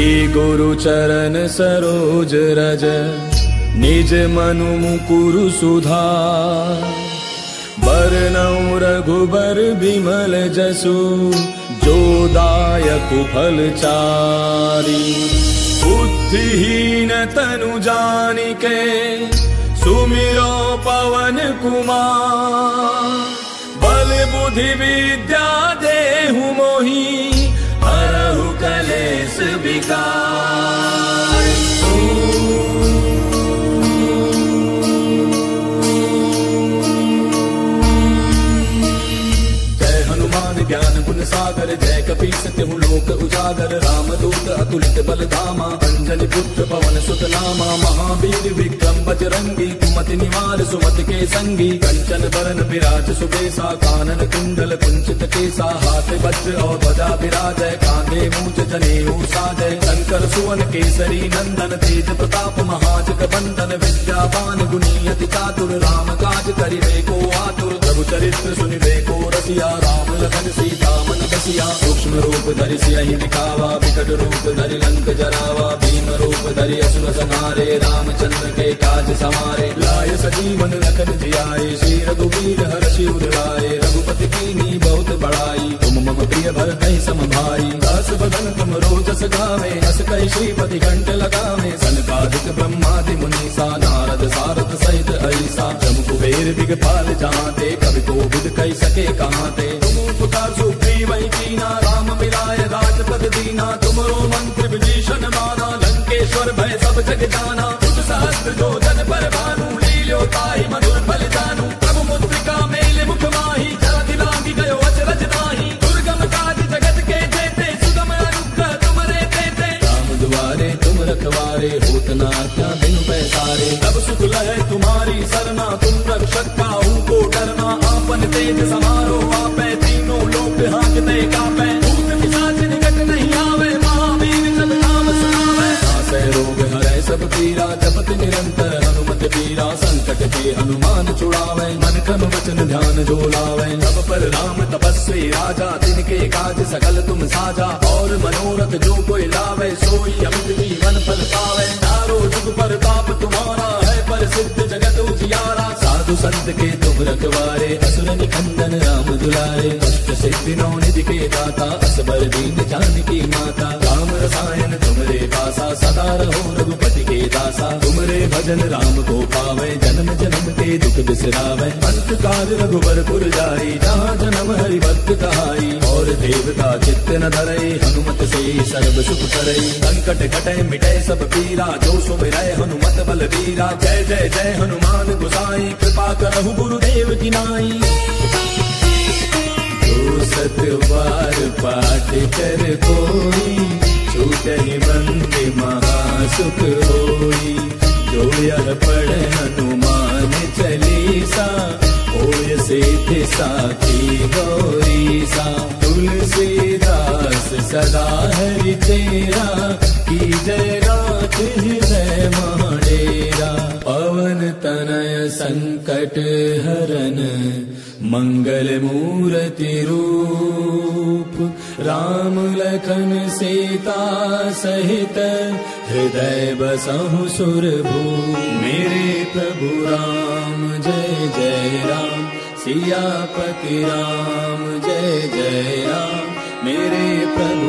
श्री गुरु चरण सरोज रज निज मनु मुकुरु सुधार। बरनौ रघुबर विमल जसु जो दायक फल चारी। बुद्धिहीन तनु जानिके सुमिरो पवन कुमार। बल बुद्धि विद्या सागर जय कपी सत्य लोक उजागर, राम दूत अतुलित बल धामा अंजलि पुत्र पवन सुत नामा महावीर विक्रम बजरंगी, कुमति निवार सुमति के संगी, कंचन बरन विराज सुबेसा कानन कुंडल कुंचित केसा, हाथ वज्र और ध्वजा विराज कांधे मूच जने साजय, शंकर सुवन केसरी नंदन, तेज प्रताप महाजग बंदन, विद्यावान अति चातुर, राम काज करिबे को आतुर, प्रभु चरित्र सुनिबे को रसिया, राम लखन सीता मन बसिया सूक्ष्म रूप धरि सियहि दिखावा, विकट रूप धरि लंक जरावा, भीम रूप धरि असुर संहारे, रामचंद्र के काज समारे। लाय सजीवन लखन जियाए, श्री रघुवीर हर्षि उराए रघुपति कीनी बहुत बड़ाई, तुम मम प्रिय भरत सम भाई दास बदन तुम रोजस गावे, हस कहि श्रीपति घंट लगावे। सनकादिक ब्रह्मादि मुनीसा नारद सारद सहित ऐसा। जम कुबेर दिगपाल जहाते कवि को बुध कही सके कहाँ ते सुख लहे तुम्हारी सरना। तुम रक्षक काहू को डरना। आपन तेज समारो आपे। तीनों लोक हांकते कापे। सब पीरा। जपत निरंतर हनुमत पीरा। संकट के हनुमान छुड़ावे। मन क्रम वचन ध्यान जो लावे। सब पर राम तपस्वी राजा, तिनके काज सकल तुम साजा। और मनोरथ जो कोई लावे, सोई अमित संत के तुम रखवारे असुर निकंदन राम दुलारे। अष्ट सिद्धि नौ निधि के दाता असबर दीन जानकी माता। राम रसायन तुमरे पासा, सदा रहो रघुपति दासा। तुमरे भजन राम को पावे, जन्म जन्म के दुख बिसरावे। अंत काल रघुबर पुर जाई, जहाँ जन्म हरि भक्त कहाई। और देवता चित्त न धरई, हनुमत से सर्व सुख करई। संकट कटे मिटे सब पीरा, जो सुमिरै हनुमत बल वीरा जय जय जय हनुमान गुसाई, कृपा करहु गुरुदेव की नाई। जो सत बार पाठ कर कोई, छूट ही बंदे महासुख हनुमान चालीसा होय सिद्ध साखी गौरी सा तुलसीदास सदा हरि तेरा की जय रात हृदय माडेरा पवन तनय संकट हरन मंगल मूर्ति रूप राम लखन सीता सहित हृदय बसहु सुरभू मेरे प्रभु राम जय जय राम। सियापति राम जय जय राम। मेरे प्रभु